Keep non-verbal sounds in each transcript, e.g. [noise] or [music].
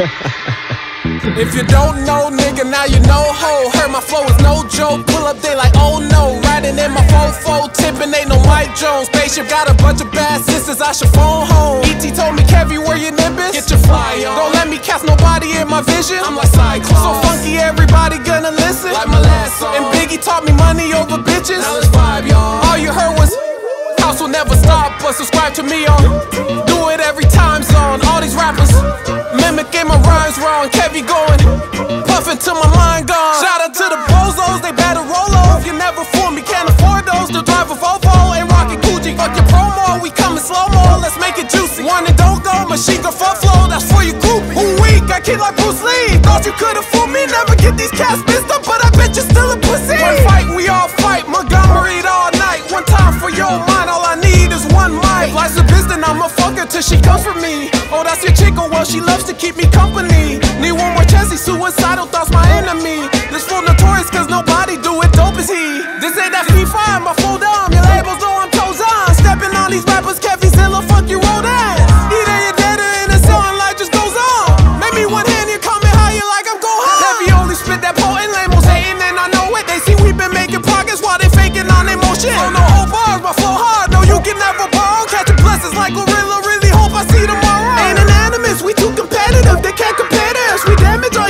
[laughs] If you don't know, nigga, now you know ho. Heard my flow is no joke. Pull up, they like, oh no. Riding in my fofo, tipping, ain't no Mike Jones. Spaceship got a bunch of bad sisters, I should phone home. ET told me, Kevy, where your nimbus? Get your fly on. Don't let me cast nobody in my vision. I'm like Cyclones. So funky, everybody gonna listen. Like my last song. And Biggie taught me money over bitches. Now let's vibe, y'all. All you heard was. House will never stop, but subscribe to me on. Do it every time zone. All these rappers rhymes wrong. Kevy going, puffing till my mind gone. Shout out to the bozos, they better roll off. You never fool me, can't afford those. To drive a Volvo and rockin' Gucci. Fuck your promo, we coming slow mo. Let's make it juicy. One and don't go, machine gun full flow. That's for you groupies. Who weak? I kick like Bruce Lee. Thought you could've fooled me. Never get these cats messed up, but I bet you're still a pussy. One fight, we all fight. Montgomery all night. One time for your mind, all I need is one mic. If life's a then I'ma fuck her till she comes for me. Oh, that's your chick, oh well, she loves to keep me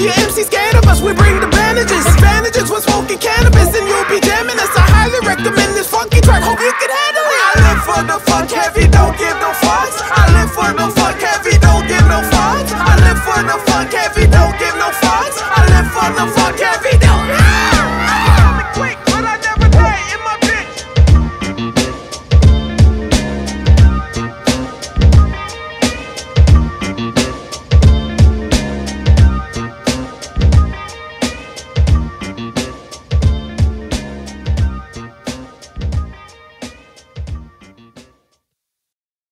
all your MC scared of us, we bring the